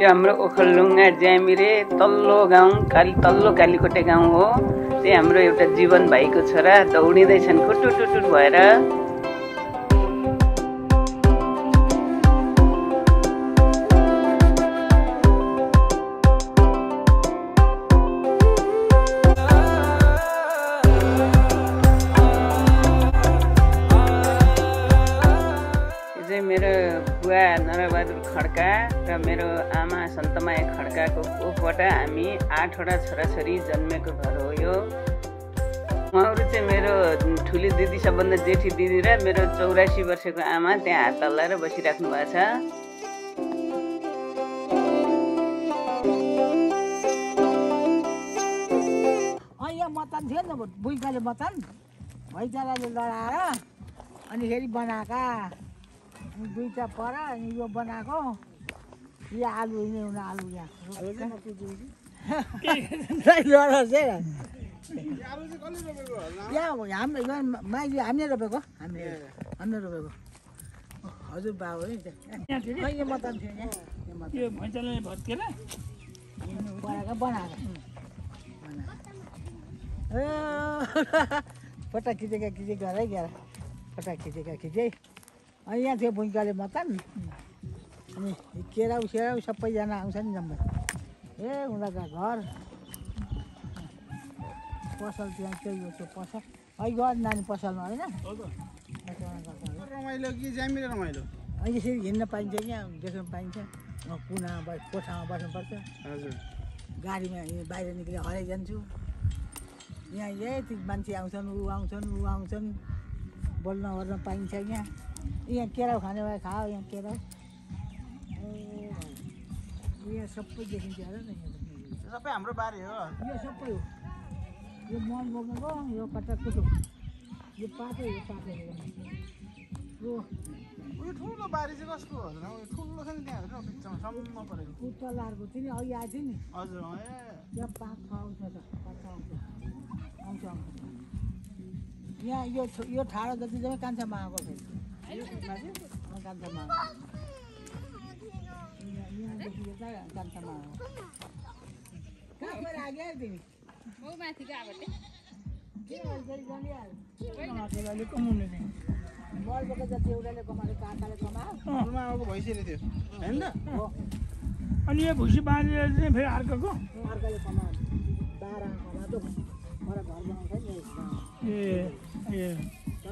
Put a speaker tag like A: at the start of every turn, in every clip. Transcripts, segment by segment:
A: यो हाम्रो ओखलडुङ्गा ज्यामिरे तल्लो गाउँ काली तल्लो कालीकोटे गाउँ हो। त्यही हाम्रो एउटा जीवन भाइको छोरा दौडिँदैछन्। कुटुटुटुट भएर नरबहादुर खड्का र मेरो आमा सन्तमाया खड्काको कोखबाट हामी आठवटा छोराछोरी जन्मेको घर हो यो। उहाँहरू चाहिँ मेरो ठुली दिदी सबभन्दा जेठी दिदी र मेरो चौरासी वर्षको आमा त्यहाँ हात हल्लाएर बसिराख्नु भएको छ।
B: मतन थियो नि त बुइकाले मतन भैँचालाले लडाएर अनि फेरि बनाएका। दुईवटा पर अनि यो बनाएको। यो आलु ल्याउनु आलु यहाँ हाम्रो माइली हामीले रोपेको? हामीले हामीले रोपेको। हजुर बाबु है। यो थियो यो बनाएको। खिचेका खिचेक गर गर फोटा खिचेका। खिचे अनि यहाँ थियो भुइँकाले मतन। अनि केराउ सेराउ सबैजना आउँछ नि जम्मै। ए उनीहरूको घर। पसल त्यहाँ त्यही हो त्यो पसल? है गयो नानी पसलमा होइन?
C: रमाइलो कि रमाइलो?
B: अनि यसरी हिँड्न पाइन्छ यहाँ? देख्न पाइन्छ। म कुनामा बस कोठामा बस्नुपर्छ।
C: हजुर।
B: गाडीमा बाहिर निक्लेर हराइ जान्छु। यहाँ यति मान्छे आउँछन् ऊ आउँछन् ऊ आउँछन्। बोल्न ओर्न पाइन्छ यहाँ यहाँ केराउ खाने भए खाऊ यहाँ केराउ। यहाँ सबै देखिन्छ हेर न यहाँ।
C: सबै हाम्रो बारी हो
B: यो सबै हो यो मल बोक्नुको यो कट्टा कुटु यो पातै हो पातै हो यो
C: उयो ठुलो बारी चाहिँ कसको हो उयो ठुलो छ नि त्यहाँ बिचमा सम्म परेको
B: पुतलाहरूको थियो नि अघि आएको थियो नि
C: हजुर ए
B: यहाँ छ आउँछ त छ आउँछ आउँछ आउँछ यहाँ यो यो ठाडो जति जम्मै कान्छामा आएको फेरि
C: त्यो होइन
D: अनि यो भुसी बाँधेर चाहिँ फेरि अर्काको। ए ए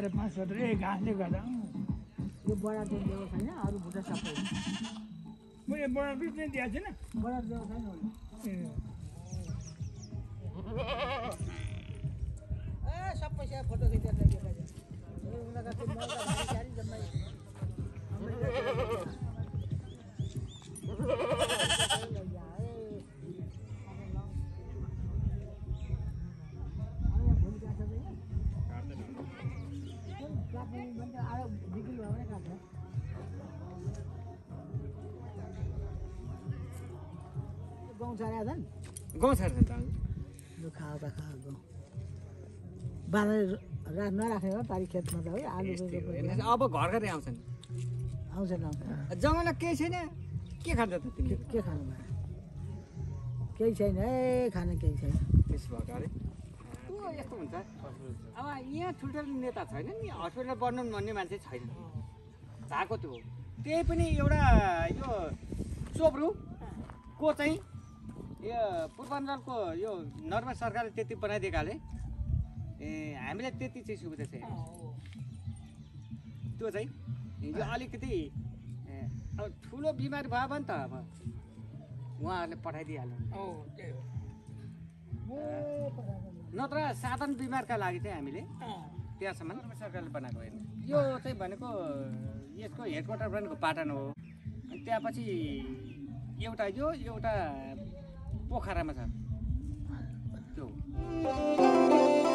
B: बाह्र पाँच
D: सत्र ए घाँसले गर्दा।
B: यो बडा चाहिँ दिएको छैन अरू बुढा सबै
D: मैले बडा दुध दिएको छैन।
B: बडा दिएको छैन।
D: ए।
B: सबै फोटो खिचेर छाडा छन्
C: त
B: लु बाँधेर रात पारि खेतमा त है आलु
E: अब घर घरै आउँछन्।
B: आउँछन्
E: केही छैन? के खान्छ त
B: के खानु भयो? केही छैन है खानु केही छैन।
E: त्यस भएको अरे। यस्तो हुन्छ? अब यहाँ ठुल्ठुलो नेता छैन नि हस्पिटल बढ्नु भन्ने मान्छे छैन। भएको त्यो त्यही पनि एउटा यो चोब्रु को चाहिँ? यो पूर्वाञ्चलको यो नर्मल सरकारले त्यति बनाइदिएकाले ए हामीलाई त्यति चाहिँ सुविधा छैन। त्यो चाहिँ यो अलिकति अब ठुलो बिमारी भयो भने त अब उहाँहरूले पठाइदिइहाल्नु। नत्र साधारण बिमारका लागि चाहिँ हामीले त्यहाँसम्म सरकारले बनाएको होइन। यो चाहिँ भनेको यसको हेड क्वार्टर भनेको पाटन हो। अनि त्यहाँपछि एउटा यो एउटा पोखरामा छ। त्यो।